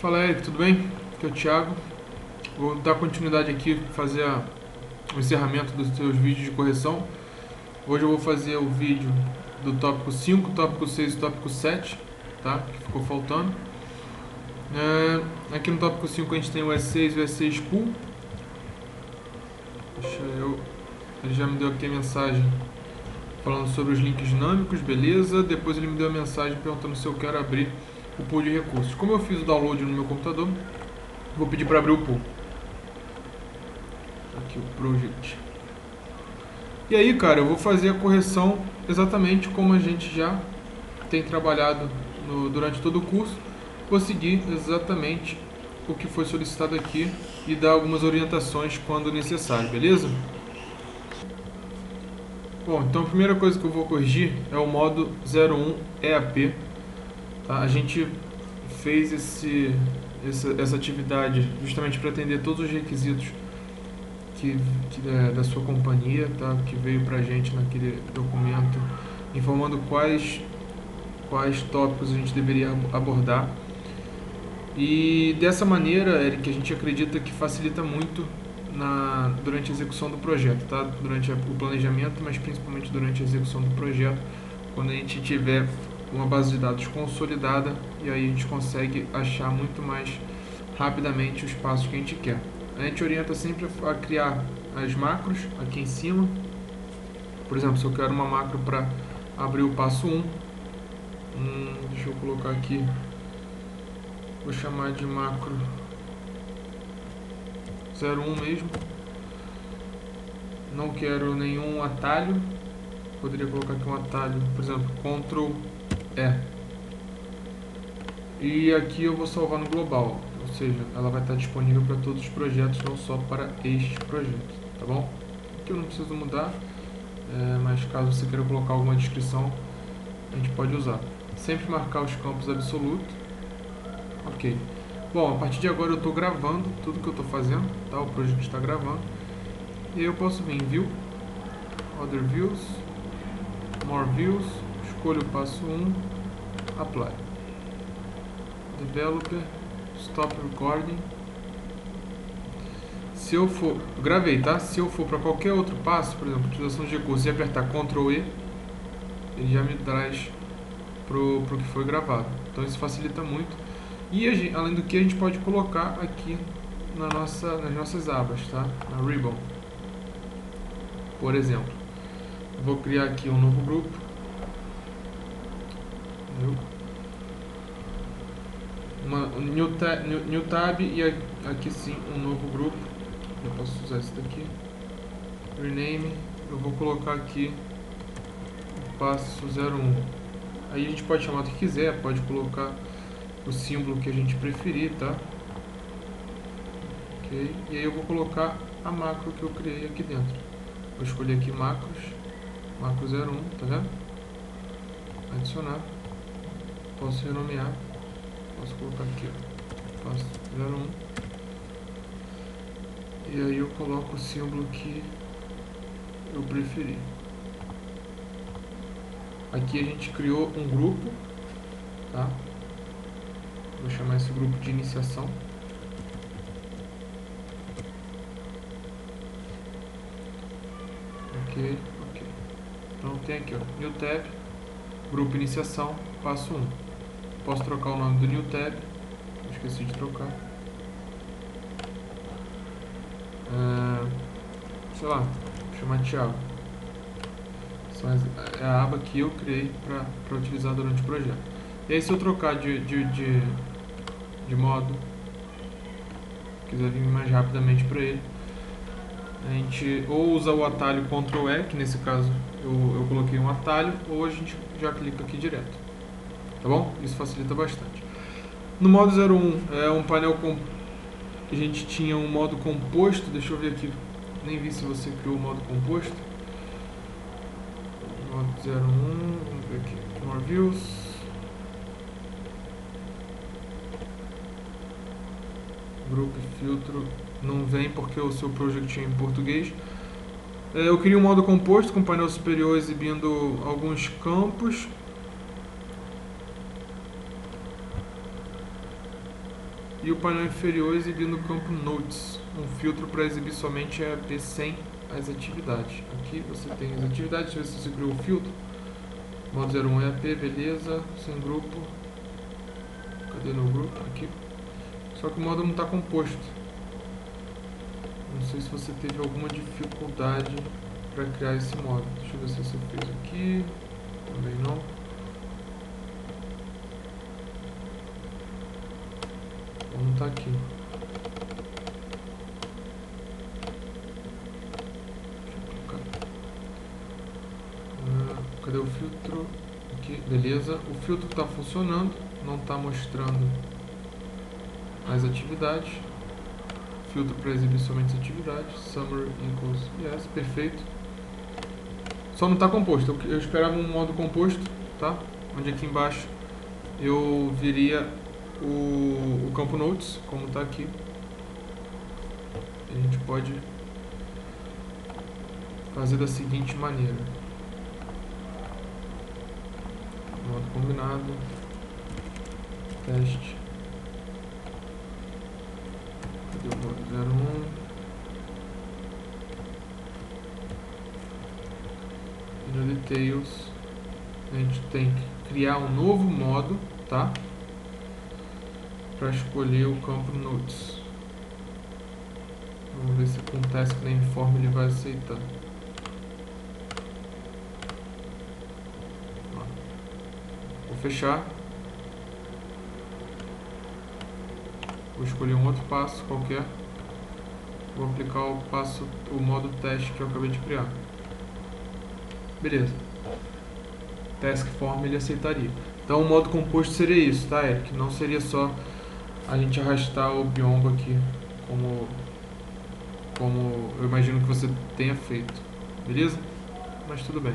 Fala Eric, tudo bem? Aqui é o Thiago. Vou dar continuidade aqui, fazer a, o encerramento dos seus vídeos de correção. Hoje eu vou fazer o vídeo do tópico 5, tópico 6 e tópico 7, tá? Que ficou faltando. É, aqui no tópico 5 a gente tem o S6 e o S6 Pool. Deixa eu... Ele já me deu aqui a mensagem falando sobre os links dinâmicos, beleza. Depois ele me deu a mensagem perguntando se eu quero abrir o pool de recursos. Como eu fiz o download no meu computador, vou pedir para abrir o pool. Aqui o project. E aí, cara, eu vou fazer a correção exatamente como a gente já tem trabalhado no, durante todo o curso. Vou seguir exatamente o que foi solicitado aqui e dar algumas orientações quando necessário, beleza? Bom, então a primeira coisa que eu vou corrigir é o modo 01 EAP. A gente fez esse, essa, essa atividade justamente para atender todos os requisitos que, que é, da sua companhia, tá? que veio para a gente naquele documento, informando quais, quais tópicos a gente deveria abordar. E dessa maneira, Eric, a gente acredita que facilita muito na, durante a execução do projeto, tá? Durante o planejamento, mas principalmente durante a execução do projeto, quando a gente tiver uma base de dados consolidada e aí a gente consegue achar muito mais rapidamente os passos que a gente quer. A gente orienta sempre a criar as macros aqui em cima. Por exemplo, se eu quero uma macro para abrir o passo 1, hum, deixa eu colocar aqui, vou chamar de macro 01 mesmo. Não quero nenhum atalho. Poderia colocar aqui um atalho, por exemplo, Ctrl E. E aqui eu vou salvar no global, ou seja, ela vai estar disponível para todos os projetos, não só para este projeto, tá bom? Aqui eu não preciso mudar, é, mas caso você queira colocar alguma descrição, a gente pode usar. Sempre marcar os campos absolutos. Ok. Bom, a partir de agora eu estou gravando tudo que eu estou fazendo, tá? O projeto está gravando. E eu posso vir em View, Other Views, More Views, escolho o passo 1, Apply. Developer, Stop Recording. Se eu for, gravei, tá? Se eu for para qualquer outro passo, por exemplo, utilização de recursos e apertar Ctrl E, ele já me traz pro, pro que foi gravado. Então isso facilita muito. E gente, além do que a gente pode colocar aqui na nossa, nas nossas abas, tá? Na Ribbon. Por exemplo, vou criar aqui um novo grupo. Uma, um new, tab, new, new tab e aqui sim um novo grupo. Eu posso usar esse daqui. Rename. Eu vou colocar aqui passo 01. Aí a gente pode chamar do que quiser, pode colocar o símbolo que a gente preferir, tá? Ok, e aí eu vou colocar a macro que eu criei aqui dentro. Vou escolher aqui macros, macro 01, tá vendo? Adicionar, posso renomear, posso colocar aqui, ó, passo 01. E aí eu coloco o símbolo que eu preferir. Aqui a gente criou um grupo, tá? Vou chamar esse grupo de iniciação. Ok, ok. Então tem aqui, ó, New Tab, grupo iniciação, passo 1. Posso trocar o nome do New Tab, esqueci de trocar. Uh, sei lá, vou chamar Thiago. É a aba que eu criei para utilizar durante o projeto. E aí se eu trocar de, de, de, de modo, quiser vir mais rapidamente para ele, a gente ou usa o atalho Ctrl E, que nesse caso eu, eu coloquei um atalho, ou a gente já clica aqui direto. Tá bom? Isso facilita bastante. No modo 01 é um painel com a gente tinha um modo composto, deixa eu ver aqui, nem vi se você criou o modo composto. Modo 01, vamos ver aqui, More Views. grupo e filtro não vem porque o seu projeto é em português. É, eu queria um modo composto com painel superior exibindo alguns campos. E o painel inferior exibindo o campo Notes, um filtro para exibir somente a AP sem as atividades. Aqui você tem as atividades, deixa eu ver se você criou o filtro. Modo 01 EAP, beleza, sem grupo. Cadê no grupo? Aqui. Só que o modo não está composto. Não sei se você teve alguma dificuldade para criar esse modo. Deixa eu ver se você fez aqui. Também não. Vamos estar tá aqui. Ah, cadê o filtro? Aqui, beleza. O filtro está funcionando, não está mostrando as atividades. Filtro para exibir somente as atividades. Summer equals yes, perfeito. Só não está composto. Eu esperava um modo composto, tá? Onde aqui embaixo eu viria o, o campo notes, como está aqui. A gente pode fazer da seguinte maneira. Modo combinado. Teste. Cadê o modo 01? no Details, a gente tem que criar um novo modo, tá? Para escolher o campo Notes. Vamos ver se com o Task na Inform ele vai aceitar. Vou fechar. Vou escolher um outro passo qualquer. Vou aplicar o passo, o modo teste que eu acabei de criar. Beleza. Task form ele aceitaria. Então o modo composto seria isso, tá, Eric? Não seria só a gente arrastar o biombo aqui, como, como eu imagino que você tenha feito. Beleza? Mas tudo bem.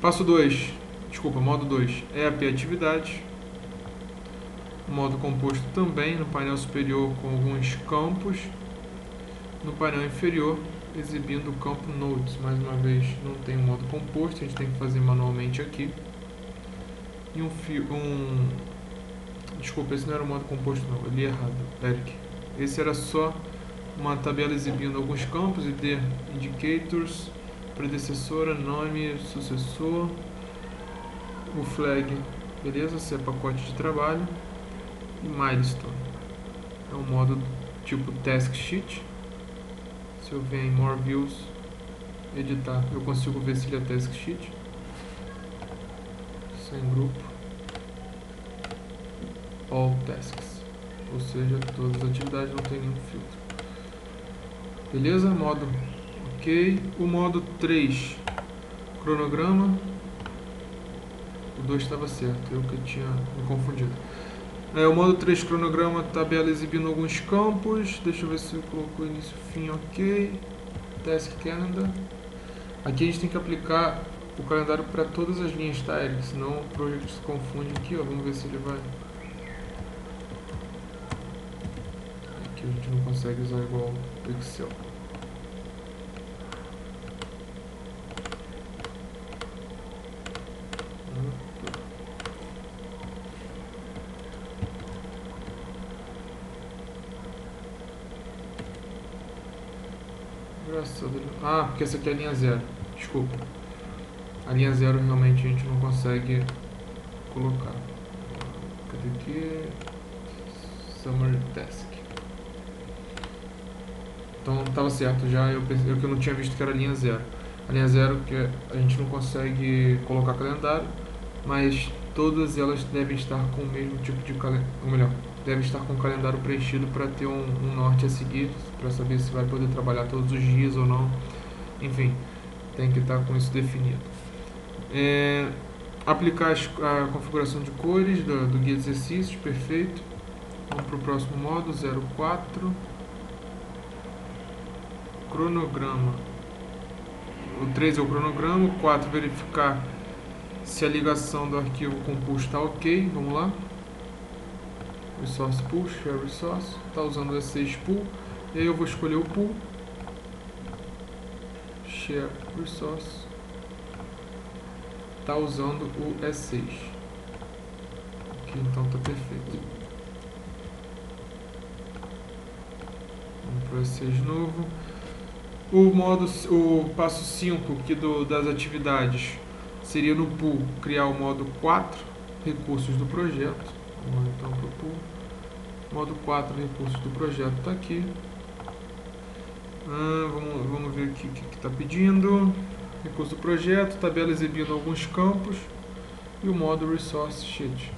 Passo 2, desculpa, modo 2, é a atividade. Modo composto também no painel superior com alguns campos. No painel inferior exibindo o campo nodes. Mais uma vez, não tem um modo composto, a gente tem que fazer manualmente aqui. E um um Desculpa, esse não era o modo composto não, eu li errado, Eric. Esse era só uma tabela exibindo alguns campos, ID, indicators, predecessora, nome, sucessor, o flag, beleza? Se é pacote de trabalho e milestone. É um modo tipo task sheet se eu venho em More Views, editar, eu consigo ver se ele é task sheet. Sem grupo. All tasks. Ou seja, todas as atividades não tem nenhum filtro. Beleza? Modo ok. O modo 3, cronograma. O 2 estava certo, eu que tinha me confundido. É, o modo 3 cronograma, tabela exibindo alguns campos. Deixa eu ver se eu coloco início fim ok. Task calendar. Aqui a gente tem que aplicar o calendário para todas as linhas, tá, Eric? Senão o projeto se confunde aqui, ó. Vamos ver se ele vai. Aqui a gente não consegue usar igual o Excel. Ah, porque essa aqui é a linha zero. Desculpa. A linha zero realmente a gente não consegue colocar. Cadê aqui? Summer Task. Então estava certo já, eu, eu que eu não tinha visto que era linha zero. A linha zero que a gente não consegue colocar calendário, mas todas elas devem estar com o mesmo tipo de calendário, ou melhor, deve estar com o calendário preenchido para ter um, um, norte a seguir, para saber se vai poder trabalhar todos os dias ou não. Enfim, tem que estar com isso definido. É, aplicar a configuração de cores do, do guia de exercícios, perfeito. Vamos para o próximo modo, 04. Cronograma. O 3 é o cronograma, o 4 verificar se a ligação do arquivo composto está ok. Vamos lá resource pool, share resource, está usando o E6 pool, e aí eu vou escolher o pool, share resource, está usando o E6, aqui então está perfeito. aparecer de novo. O modo, o passo 5 aqui do, das atividades seria no pool criar o modo 4 recursos do projeto. Vamos então para o pool. Modo 4 recursos do projeto está aqui. Ah, vamos, vamos ver o que está pedindo. Recurso do projeto, tabela exibindo alguns campos e o modo Resource Sheet.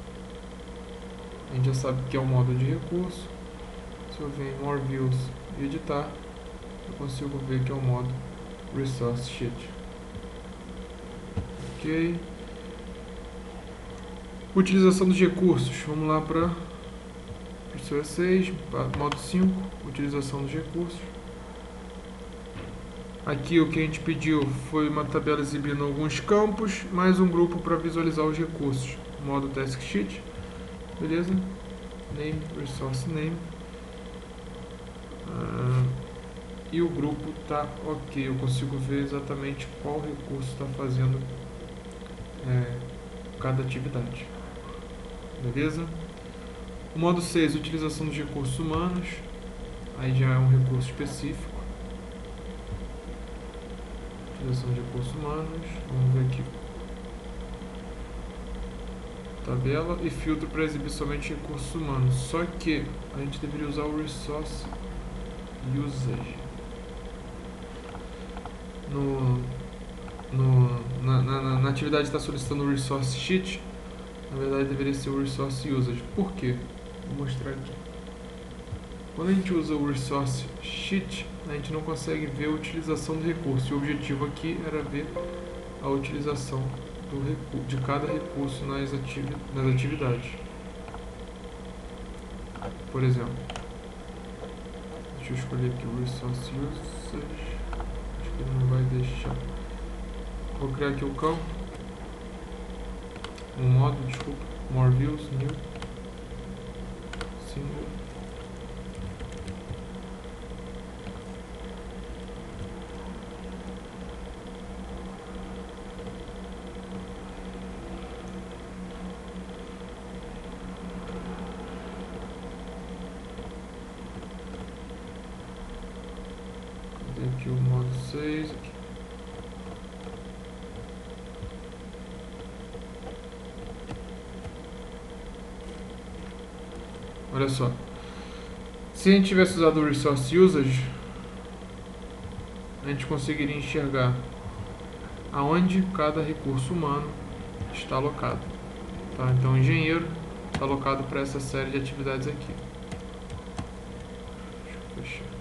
A gente já sabe que é o modo de recurso. Se eu venho em More Views e editar, eu consigo ver que é o modo Resource Sheet. Ok. Utilização dos recursos. Vamos lá para Resource 6, modo 5, utilização dos recursos. Aqui o que a gente pediu foi uma tabela exibindo alguns campos, mais um grupo para visualizar os recursos. Modo Task Sheet. Beleza? Name, Resource Name. Ah, e o grupo está ok. Eu consigo ver exatamente qual recurso está fazendo é, cada atividade. Beleza? O modo 6, utilização dos recursos humanos. Aí já é um recurso específico utilização de recursos humanos. Vamos ver aqui. Tabela e filtro para exibir somente recursos humanos. Só que a gente deveria usar o resource usage. No, no, na, na, na atividade está solicitando o resource sheet. Na verdade deveria ser o resource usage. Por quê? Vou mostrar aqui. Quando a gente usa o resource sheet, a gente não consegue ver a utilização do recurso. E o objetivo aqui era ver a utilização do de cada recurso nas, ativi nas atividades. Por exemplo, deixa eu escolher aqui o Resource Usage. Ele não vai deixar. Vou criar aqui o campo. Um modo, desculpa. More views, new. Single. aqui o 6 aqui. Olha só. Se a gente tivesse usado o Resource Usage, a gente conseguiria enxergar aonde cada recurso humano está alocado. Tá? Então, engenheiro está alocado para essa série de atividades aqui. Deixa eu fechar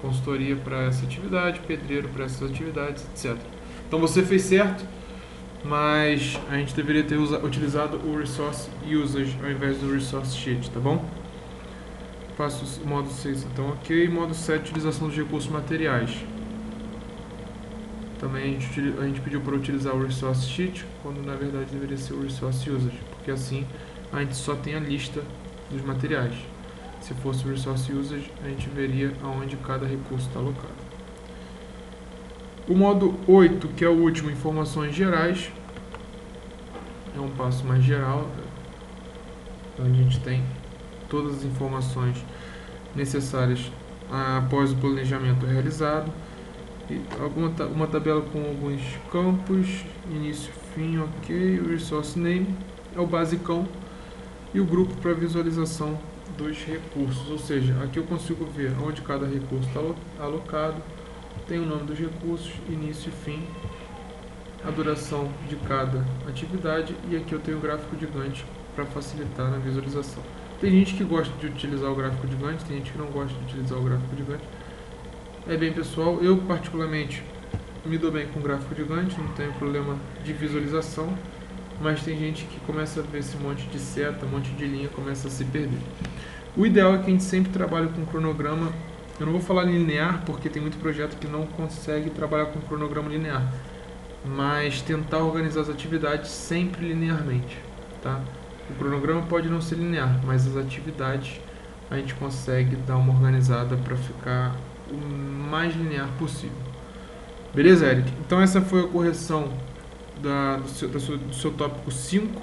consultoria para essa atividade, pedreiro para essas atividades, etc. Então você fez certo, mas a gente deveria ter utilizado o Resource Usage ao invés do Resource Sheet, tá bom? Faço o modo 6, então ok. Modo 7, utilização dos recursos materiais. Também a gente, a gente pediu para utilizar o Resource Sheet, quando na verdade deveria ser o Resource Usage, porque assim a gente só tem a lista dos materiais. Se fosse o Resource Usage, a gente veria aonde cada recurso está alocado. O modo 8, que é o último, informações gerais, é um passo mais geral, onde a gente tem todas as informações necessárias após o planejamento realizado. E alguma uma tabela com alguns campos, início, fim, ok, o resource name é o basicão e o grupo para visualização dos recursos, ou seja, aqui eu consigo ver onde cada recurso está alocado, tem o nome dos recursos, início e fim, a duração de cada atividade e aqui eu tenho o gráfico de Gantt para facilitar na visualização. Tem gente que gosta de utilizar o gráfico de Gantt, tem gente que não gosta de utilizar o gráfico de Gantt. É bem pessoal, eu particularmente me dou bem com o gráfico de Gantt, não tenho problema de visualização, mas tem gente que começa a ver esse monte de seta, um monte de linha, começa a se perder. O ideal é que a gente sempre trabalhe com cronograma. Eu não vou falar linear, porque tem muito projeto que não consegue trabalhar com cronograma linear, mas tentar organizar as atividades sempre linearmente, tá? O cronograma pode não ser linear, mas as atividades a gente consegue dar uma organizada para ficar o mais linear possível. Beleza, Eric? Então essa foi a correção da, do, seu, seu, do seu tópico 5.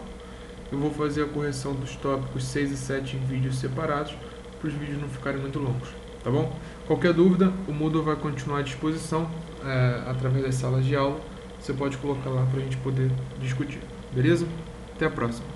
Eu vou fazer a correção dos tópicos 6 e 7 em vídeos separados, para os vídeos não ficarem muito longos. tá bom? Qualquer dúvida, o Moodle vai continuar à disposição é, através das salas de aula. Você pode colocar lá para a gente poder discutir, beleza? Até a próxima.